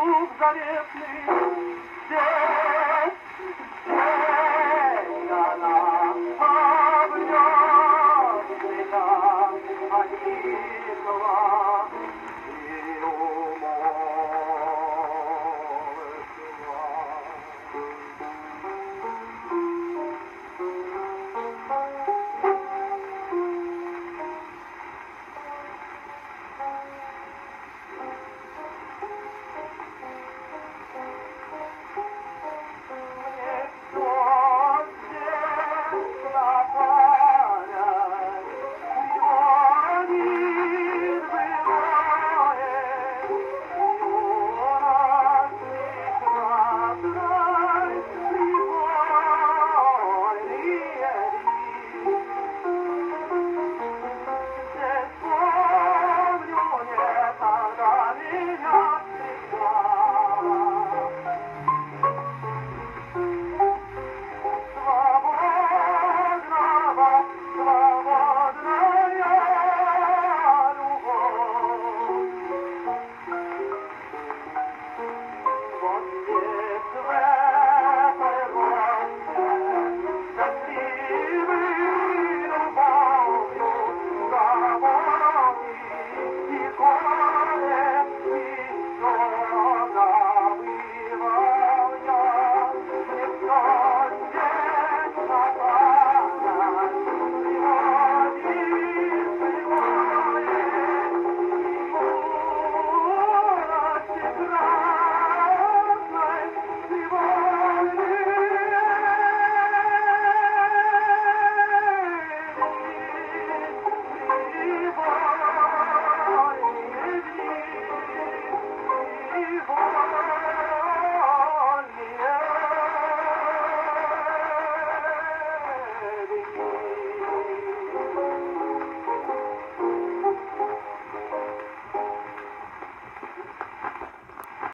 Дух заветный, здесь, здесь.